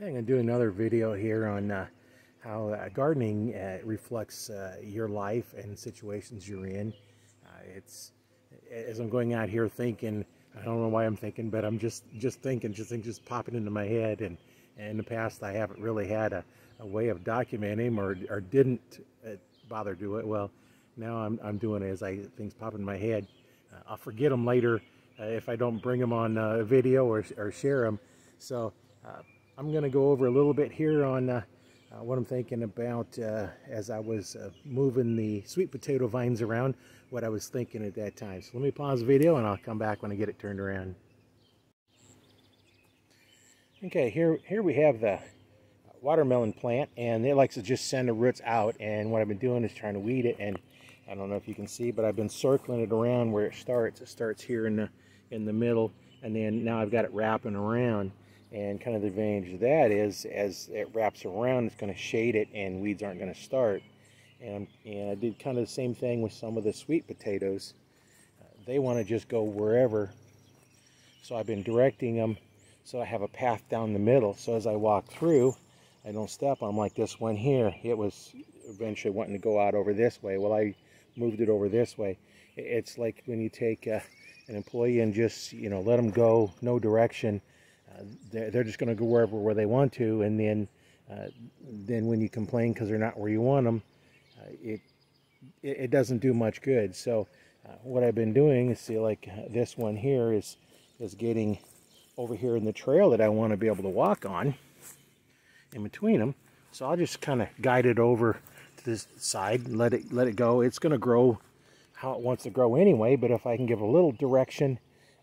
I'm going to do another video here on uh, how uh, gardening uh, reflects uh, your life and situations you're in. Uh, it's as I'm going out here thinking, I don't know why I'm thinking, but I'm just just thinking, just things just popping into my head. And, and in the past, I haven't really had a, a way of documenting or or didn't uh, bother do it. Well, now I'm I'm doing it as I things pop in my head. I'll forget them later if I don't bring them on a video or or share them. So. I'm going to go over a little bit here on uh, uh, what I'm thinking about uh, as I was uh, moving the sweet potato vines around, what I was thinking at that time. So let me pause the video and I'll come back when I get it turned around. Okay, here, here we have the watermelon plant and it likes to just send the roots out and what I've been doing is trying to weed it and I don't know if you can see but I've been circling it around where it starts. It starts here in the in the middle and then now I've got it wrapping around and kind of the advantage of that is as it wraps around, it's going to shade it and weeds aren't going to start. And, and I did kind of the same thing with some of the sweet potatoes. Uh, they want to just go wherever. So I've been directing them so I have a path down the middle. So as I walk through, I don't step on like this one here. It was eventually wanting to go out over this way. Well, I moved it over this way. It's like when you take uh, an employee and just, you know, let them go, no direction they're, they're just going to go wherever where they want to, and then uh, then when you complain because they're not where you want them, uh, it, it, it doesn't do much good. So uh, what I've been doing is see like this one here is is getting over here in the trail that I want to be able to walk on in between them. So I'll just kind of guide it over to this side and let it let it go. It's going to grow how it wants to grow anyway, but if I can give a little direction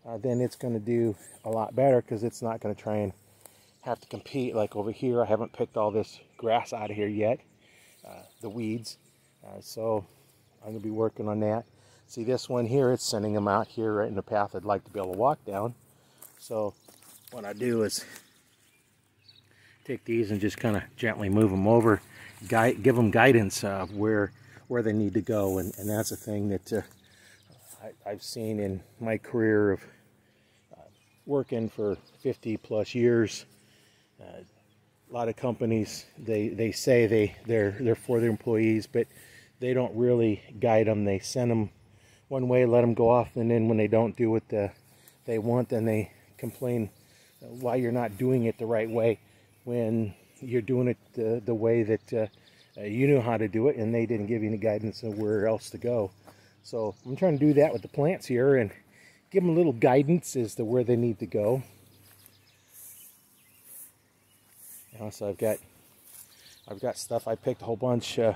uh, then it's going to do a lot better because it's not going to try and have to compete like over here. I haven't picked all this grass out of here yet, uh, the weeds. Uh, so I'm going to be working on that. See this one here, it's sending them out here right in the path I'd like to be able to walk down. So what I do is take these and just kind of gently move them over, guide, give them guidance of where where they need to go. And, and that's a thing that uh, I, have seen in my career of working for 50 plus years. Uh, a lot of companies they they say they they're they're for their employees, but they don't really guide them. They send them one way, let them go off, and then when they don't do what the, they want, then they complain why you're not doing it the right way when you're doing it the, the way that uh, uh, you knew how to do it and they didn't give you any guidance of where else to go. So I'm trying to do that with the plants here and give them a little guidance as to where they need to go. so I've got I've got stuff I picked a whole bunch uh,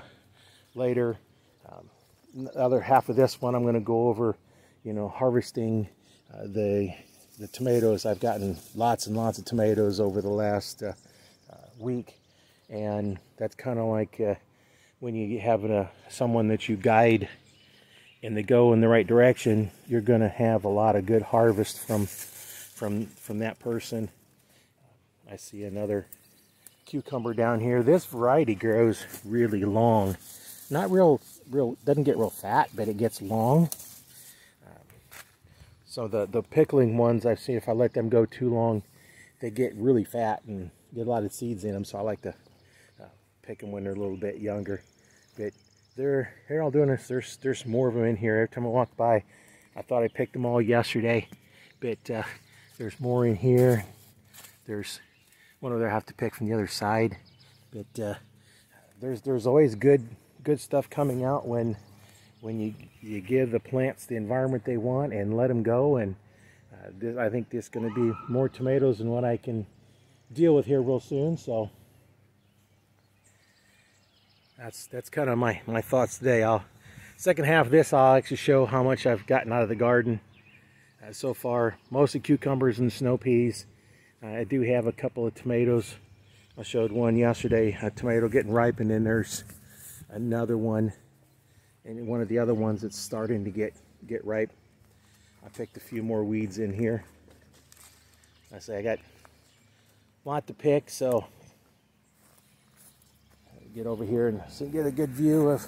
later. Um, the other half of this one I'm going to go over, you know, harvesting uh, the the tomatoes. I've gotten lots and lots of tomatoes over the last uh, uh week, and that's kind of like uh, when you have a, someone that you guide and they go in the right direction, you're going to have a lot of good harvest from from from that person. I see another cucumber down here. This variety grows really long. Not real, real, doesn't get real fat, but it gets long. Um, so the, the pickling ones I've seen, if I let them go too long, they get really fat and get a lot of seeds in them. So I like to uh, pick them when they're a little bit younger. But they're they're all doing this. There's there's more of them in here. Every time I walk by, I thought I picked them all yesterday, but uh, there's more in here. There's one other I have to pick from the other side, but uh, there's there's always good good stuff coming out when when you you give the plants the environment they want and let them go. And uh, this, I think this is going to be more tomatoes than what I can deal with here real soon. So that's that's kind of my my thoughts today. I'll second half of this I'll actually show how much I've gotten out of the garden uh, so far. Mostly cucumbers and snow peas. Uh, I do have a couple of tomatoes. I showed one yesterday, a tomato getting ripe, and then there's another one, and one of the other ones that's starting to get get ripe. I picked a few more weeds in here. I say I got a lot to pick, so get over here and see, get a good view of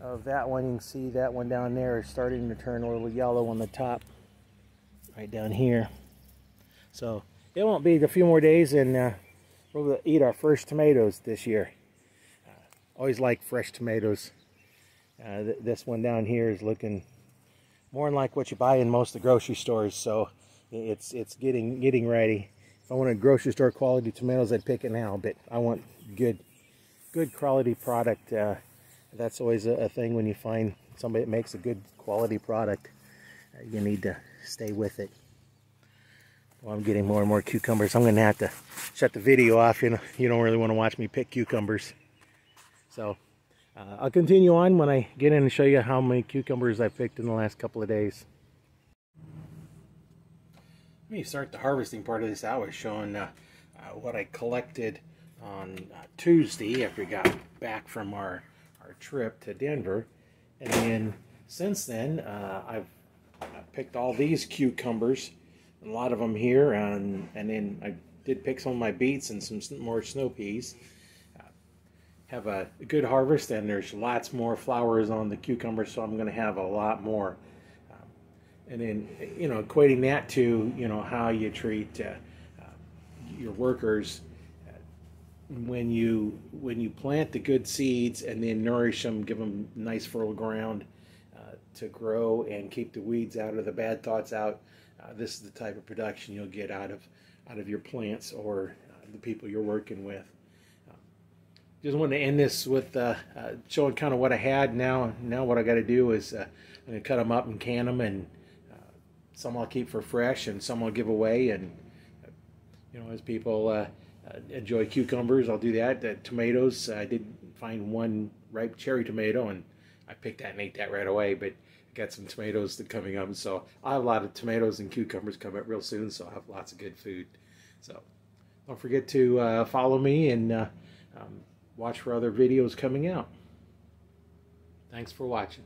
of that one. You can see that one down there is starting to turn a little yellow on the top, right down here. So it won't be a few more days, and uh, we'll eat our first tomatoes this year. Uh, always like fresh tomatoes. Uh, th this one down here is looking more like what you buy in most of the grocery stores, so it's it's getting getting ready. If I wanted grocery store quality tomatoes, I'd pick it now, but I want good good quality product. Uh, that's always a, a, thing when you find somebody that makes a good quality product. Uh, you need to stay with it. Well, I'm getting more and more cucumbers. I'm going to have to shut the video off. You know, you don't really want to watch me pick cucumbers. So uh, I'll continue on when I get in and show you how many cucumbers I picked in the last couple of days. Let me start the harvesting part of this out with showing uh, uh, what I collected on uh, Tuesday after we got back from our, our trip to Denver. And then since then, uh, I've picked all these cucumbers a lot of them here, and and then I did pick some of my beets and some more snow peas. Uh, have a good harvest, and there's lots more flowers on the cucumbers, so I'm going to have a lot more. Um, and then, you know, equating that to you know how you treat uh, your workers when you when you plant the good seeds and then nourish them, give them nice fertile ground uh, to grow and keep the weeds out of the bad thoughts out uh, this is the type of production you'll get out of out of your plants or uh, the people you're working with. Uh, just want to end this with uh, uh, showing kind of what I had. Now, now what I got to do is uh, I'm going to cut them up and can them, and some I'll keep for fresh, and some I'll give away. And you know, as people enjoy cucumbers, I'll do that. The tomatoes, I did find one ripe cherry tomato, and I picked that and ate that right away. But I got some tomatoes that coming up. So I have a lot of tomatoes and cucumbers coming up real soon. So I have lots of good food. So don't forget to uh, follow me and uh, um, watch for other videos coming out. Thanks for watching.